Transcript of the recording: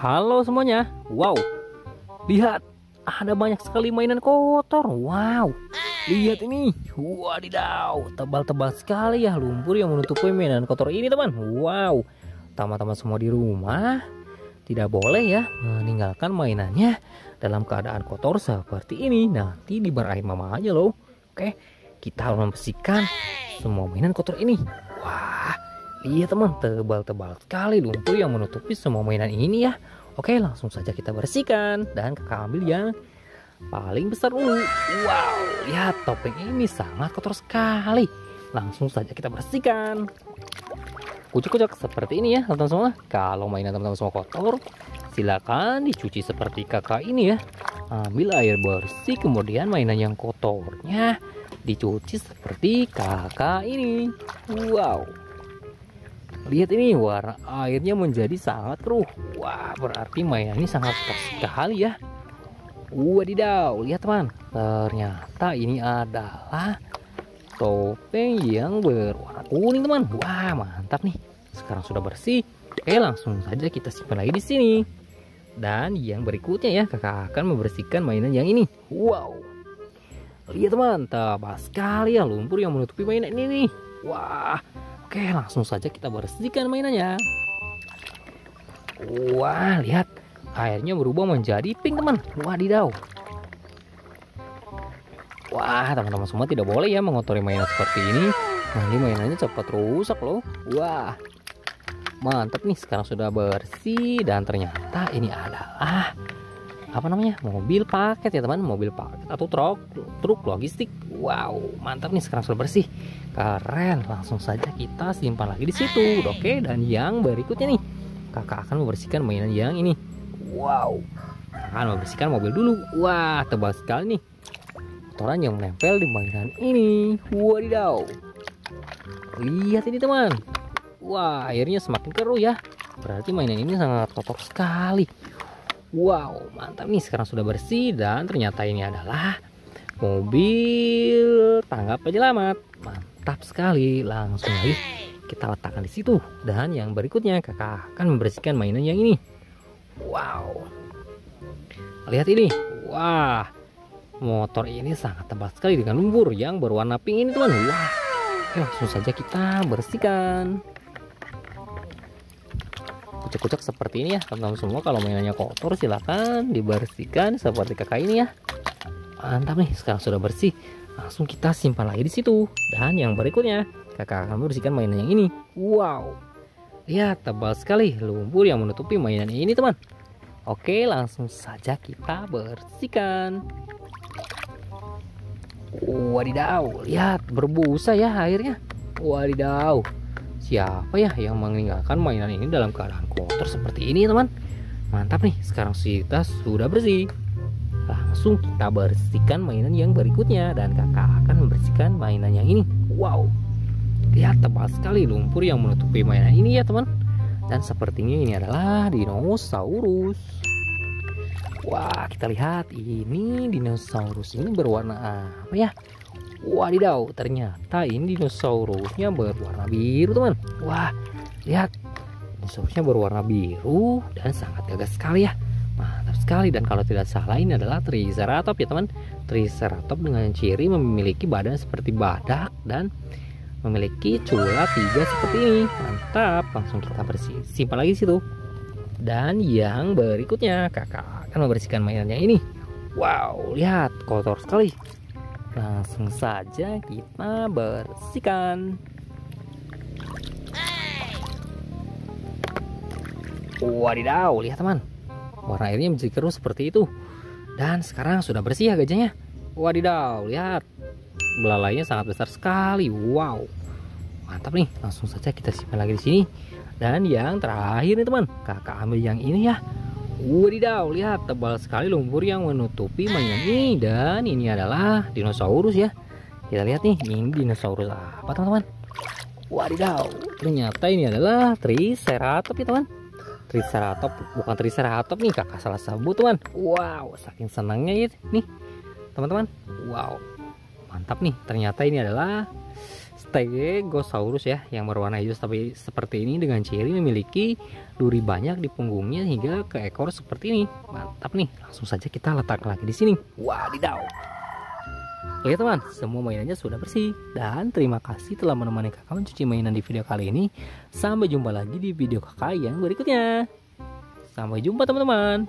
Halo semuanya. Wow. Lihat, ada banyak sekali mainan kotor. Wow. Lihat ini. Wadidaw, tebal-tebal sekali ya lumpur yang menutupi mainan kotor ini, teman. Wow. Teman-teman semua di rumah tidak boleh ya meninggalkan mainannya dalam keadaan kotor seperti ini. Nanti dimarahin mama aja loh. Oke, kita harus membersihkan semua mainan kotor ini. Iya teman, tebal-tebal sekali lumpur yang menutupi semua mainan ini ya. Oke, langsung saja kita bersihkan dan kakak ambil yang paling besar dulu. Wow, lihat topeng ini sangat kotor sekali. Langsung saja kita bersihkan. Kucuk-kucuk seperti ini ya teman-teman semua. Kalau mainan teman-teman semua kotor, silakan dicuci seperti kakak ini ya. Ambil air bersih, kemudian mainan yang kotornya dicuci seperti kakak ini. Wow, Lihat ini warna airnya menjadi sangat keruh. Wah, berarti mainan ini sangat kotor sekali ya. Wadidaw, lihat teman. Ternyata ini adalah topeng yang berwarna kuning teman. Wah, mantap nih. Sekarang sudah bersih. Oke, langsung saja kita simpan lagi di sini. Dan yang berikutnya ya, kakak akan membersihkan mainan yang ini. Wow. Lihat teman, tebal sekali ya lumpur yang menutupi mainan ini nih. Wah, Oke, langsung saja kita bersihkan mainannya. Wah, lihat. Airnya berubah menjadi pink, teman. Wadidaw. Wah, teman-teman semua tidak boleh ya mengotori mainan seperti ini. Nanti mainannya cepat rusak loh. Wah. Mantap nih, sekarang sudah bersih dan ternyata ini adalah apa namanya? Mobil paket ya teman. Mobil paket atau truk truk logistik. Wow mantap nih sekarang sudah bersih. Keren langsung saja kita simpan lagi di situ. Oke dan yang berikutnya nih. Kakak akan membersihkan mainan yang ini. Wow akan membersihkan mobil dulu. Wah tebal sekali nih. Kotoran yang menempel di mainan ini. Wadidaw. Lihat ini teman. Wah airnya semakin keruh ya. Berarti mainan ini sangat kotor sekali Wow, mantap nih sekarang sudah bersih dan ternyata ini adalah mobil tangga penyelamat. Mantap sekali. Langsung lagi kita letakkan di situ. Dan yang berikutnya kakak akan membersihkan mainan yang ini. Wow. Lihat ini. Wah. Motor ini sangat tebal sekali dengan lumpur yang berwarna pink ini teman. Wah. Oke, langsung saja kita bersihkan kucek-kucek seperti ini ya. Teman-teman semua kalau mainannya kotor silahkan dibersihkan seperti kakak ini ya. Mantap nih sekarang sudah bersih. Langsung kita simpan lagi di situ. Dan yang berikutnya kakak akan bersihkan mainan yang ini. Wow. Lihat tebal sekali lumpur yang menutupi mainan ini teman. Oke langsung saja kita bersihkan. Wadidaw lihat berbusa ya airnya. Wadidaw siapa ya yang meninggalkan mainan ini dalam keadaan kotor seperti ini teman? Mantap nih sekarang kita sudah bersih. Langsung kita bersihkan mainan yang berikutnya dan kakak akan membersihkan mainan yang ini. Wow lihat tebal sekali lumpur yang menutupi mainan ini ya teman. Dan sepertinya ini adalah dinosaurus. Wah kita lihat ini dinosaurus ini berwarna apa ya Wadidaw, ternyata ini dinosaurusnya berwarna biru teman. Wah, lihat dinosaurusnya berwarna biru dan sangat gagah sekali ya. Mantap sekali dan kalau tidak salah ini adalah Triceratops ya teman. Triceratops dengan ciri memiliki badan seperti badak dan memiliki cula tiga seperti ini. Mantap, langsung kita bersih. Simpan lagi situ. Dan yang berikutnya kakak akan membersihkan mainannya ini. Wow, lihat kotor sekali langsung saja kita bersihkan. Wadidaw lihat teman. Warna airnya menjadi keruh seperti itu. Dan sekarang sudah bersih ya gajahnya. Wadidaw lihat. Belalainya sangat besar sekali. Wow. Mantap nih. Langsung saja kita simpan lagi di sini. Dan yang terakhir nih teman. Kakak ambil yang ini ya Wadidaw, lihat tebal sekali lumpur yang menutupi mainan ini dan ini adalah dinosaurus ya. Kita lihat nih, ini dinosaurus apa teman-teman? Wadidaw, ternyata ini adalah Triceratops ya teman. Triceratops bukan Triceratops nih kakak salah sebut teman. Wow, saking senangnya ya nih teman-teman. Wow, mantap nih ternyata ini adalah Stegosaurus ya yang berwarna hijau tapi seperti ini dengan ciri memiliki duri banyak di punggungnya hingga ke ekor seperti ini. Mantap nih langsung saja kita letak lagi di sini. Wadidaw. Oke teman, semua mainannya sudah bersih. Dan terima kasih telah menemani kakak mencuci mainan di video kali ini. Sampai jumpa lagi di video kakak yang berikutnya. Sampai jumpa teman-teman